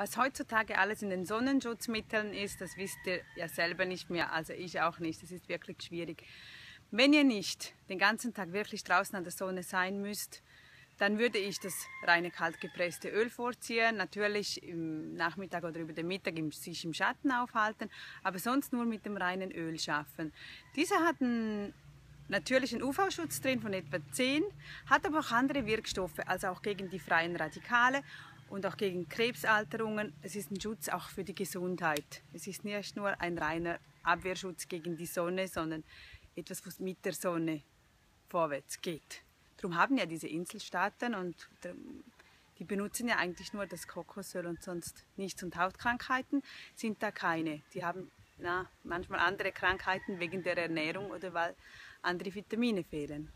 Was heutzutage alles in den Sonnenschutzmitteln ist, das wisst ihr ja selber nicht mehr, also ich auch nicht. Das ist wirklich schwierig. Wenn ihr nicht den ganzen Tag wirklich draußen an der Sonne sein müsst, dann würde ich das reine kaltgepresste Öl vorziehen. Natürlich im Nachmittag oder über den Mittag sich im Schatten aufhalten, aber sonst nur mit dem reinen Öl schaffen. Dieser hat einen natürlichen UV-Schutz drin von etwa 10, hat aber auch andere Wirkstoffe, also auch gegen die freien Radikale und auch gegen Krebsalterungen. Es ist ein Schutz auch für die Gesundheit. Es ist nicht nur ein reiner Abwehrschutz gegen die Sonne, sondern etwas, was mit der Sonne vorwärts geht. Darum haben ja diese Inselstaaten und die benutzen ja eigentlich nur das Kokosöl und sonst nichts. Und Hautkrankheiten sind da keine. Die haben na, manchmal andere Krankheiten wegen der Ernährung oder weil andere Vitamine fehlen.